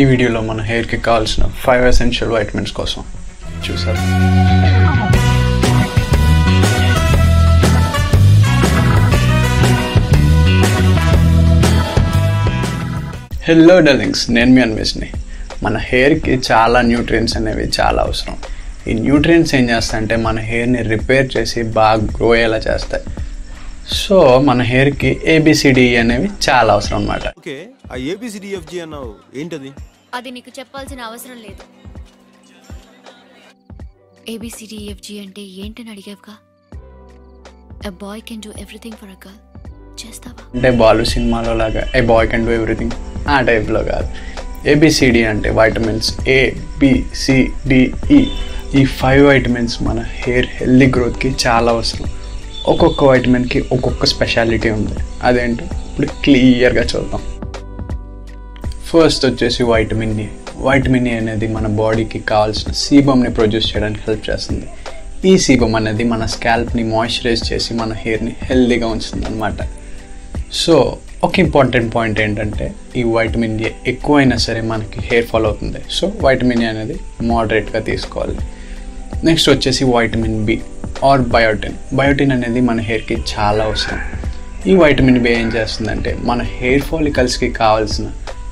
ఈ వీడియోలో మన హెయిర్కి కావాల్సిన ఫైవ్ ఎసెన్షియల్ వైటమిన్స్ కోసం చూసారు హెల్లో డర్లింగ్స్ నేను మీ అన్వేష్ని. మన హెయిర్కి చాలా న్యూట్రియంట్స్ అనేవి చాలా అవసరం. ఈ న్యూట్రియంట్స్ ఏం చేస్తాయంటే మన హెయిర్ని రిపేర్ చేసి బాగా గ్రో అయ్యేలా చేస్తాయి. సో మన హెయిర్కి ఏబిసిడి అనేవి చాలా అవసరం అన్నమాట. ఓకే ఆ ఏబిసిడిఎఫ్జి అన్నావు ఏంటది? అది నీకు చెప్పాల్సిన అవసరం లేదు. A B C D F G అంటే ఏంటని అడిగావుగా? A boy can do everything for a girl చేస్తావా? అంటే బాలు సినిమాలో లాగా a boy can do everything ఆ టైప్లో కాదు. ఏబిసిడి అంటే vitamins A B C D E ఈ ఫైవ్ వైటమిన్స్ మన హెయిర్ హెల్దీ గ్రోత్కి చాలా అవసరం. ఒక్కొక్క వైటమిన్కి ఒక్కొక్క స్పెషాలిటీ ఉంది. అదేంటో? ఇప్పుడు క్లియర్గా చూద్దాం. ఫస్ట్ వచ్చేసి వైటమిన్ ఏ వైటమిన్ ఏ అనేది మన బాడీకి కావాల్సిన సీబమ్ని ప్రొడ్యూస్ చేయడానికి హెల్ప్ చేస్తుంది. ఈ సీబమ్ అనేది మన స్కాల్ప్ని మాయిశ్చరైజ్ చేసి మన హెయిర్ని హెల్దీగా ఉంచుతుంది అనమాట సో ఒక ఇంపార్టెంట్ పాయింట్ ఏంటంటే ఈ వైటమిన్ ఏ ఎక్కువైనా సరే మనకి హెయిర్ ఫాల్ అవుతుంది. సో వైటమిన్ ఏ అనేది మోడరేట్గా తీసుకోవాలి. నెక్స్ట్ వచ్చేసి vitamin B or biotin biotin అనేది మన హెయిర్కి చాలా అవసరం. ఈ వైటమిన్ బి ఏం చేస్తుందంటే మన హెయిర్ ఫాలికల్స్కి కావాల్సిన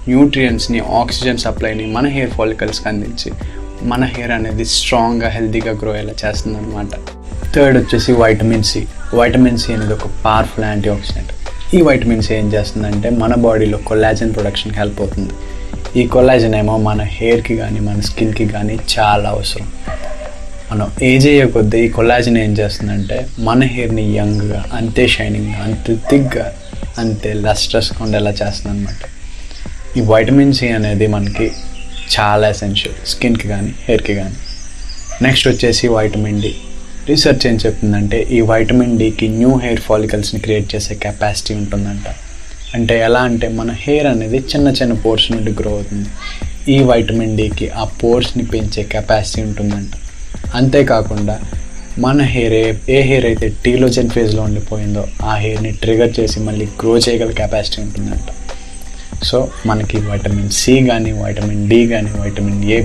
న్యూట్రియంట్స్ని ఆక్సిజన్ సప్లైని మన హెయిర్ ఫాలికల్స్కి అందించి మన హెయిర్ అనేది స్ట్రాంగ్గా హెల్తీగా గ్రో అయ్యేలా చేస్తుంది అనమాట థర్డ్ వచ్చేసి వైటమిన్ సి వైటమిన్ సి అనేది ఒక పవర్ఫుల్ యాంటీ ఆక్సిడెంట్ ఈ వైటమిన్ సి ఏం చేస్తుందంటే మన బాడీలో కొల్లాజన్ ప్రొడక్షన్కి హెల్ప్ అవుతుంది. ఈ కొల్లాజన్ ఏమో మన హెయిర్కి కానీ మన స్కిన్కి కానీ చాలా అవసరం. మనం ఏజ్ అయ్యే కొద్దీ ఈ కొలాజిన్ ఏం చేస్తుందంటే మన హెయిర్ని యంగ్గా అంతే షైనింగ్గా అంతే థిక్గా అంతే లస్ట్రస్గా ఉండేలా చేస్తుంది అనమాట ఈ వైటమిన్ సి అనేది మనకి చాలా ఎసెన్షియల్ స్కిన్కి కానీ హెయిర్కి కానీ నెక్స్ట్ వచ్చేసి వైటమిన్ డి. రీసెర్చ్ ఏం చెప్తుందంటే ఈ వైటమిన్ డికి న్యూ హెయిర్ ఫాలికల్స్ని క్రియేట్ చేసే కెపాసిటీ ఉంటుందంట. అంటే ఎలా అంటే మన హెయిర్ అనేది చిన్న చిన్న పోర్స్ నుండి గ్రో అవుతుంది. ఈ వైటమిన్ డికి ఆ పోర్స్ని పెంచే కెపాసిటీ ఉంటుందంట. అంతేకాకుండా మన హెయిర్ ఏ ఏ హెయిర్ అయితే టీలోజన్ ఫేజ్లో ఉండిపోయిందో ఆ హెయిర్ని ట్రిగర్ చేసి మళ్ళీ గ్రో చేయగల కెపాసిటీ ఉంటుందంట. సో మనకి వైటమిన్ సి కానీ వైటమిన్ డి కానీ వైటమిన్ ఏ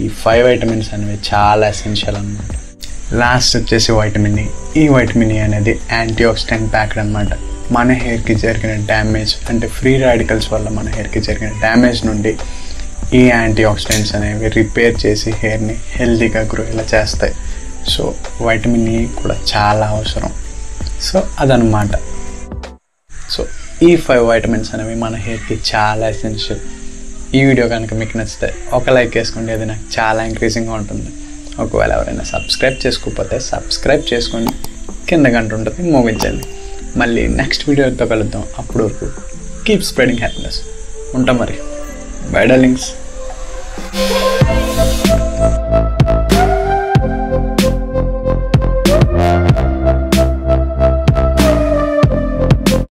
ఈ ఫైవ్ వైటమిన్స్ అనేవి చాలా ఎసెన్షియల్ అనమాట లాస్ట్ వచ్చేసి వైటమిన్ e. ఈ ఈ వైటమిన్ ఈ అనేది యాంటీ ఆక్సిడెంట్ ప్యాక్డ్ అనమాట మన హెయిర్కి జరిగిన డ్యామేజ్ అంటే ఫ్రీ రాడికల్స్ వల్ల మన హెయిర్కి జరిగిన డ్యామేజ్ నుండి ఈ యాంటీ ఆక్సిడెంట్స్ అనేవి రిపేర్ చేసి హెయిర్ని హెల్దీగా గ్రో ఇలా చేస్తాయి. సో వైటమిన్ ఈ కూడా చాలా అవసరం. సో అదనమాట సో ఈ ఫైవ్ వైటమిన్స్ అనేవి మన హెయిర్కి చాలా ఎసెన్షియల్ ఈ వీడియో కనుక మీకు నచ్చితే ఒక లైక్ వేసుకోండి. అది నాకు చాలా ఇంక్రీజింగ్గా ఉంటుంది. ఒకవేళ ఎవరైనా సబ్స్క్రైబ్ చేసుకోకపోతే సబ్స్క్రైబ్ చేసుకోండి. కింద గంట ఉంటుంది మోగించండి. మళ్ళీ నెక్స్ట్ వీడియోతో కలుద్దాం. అప్పటి వరకు కీప్ స్ప్రెడింగ్ హ్యాపీనెస్ ఉంటాం మరి. By darlings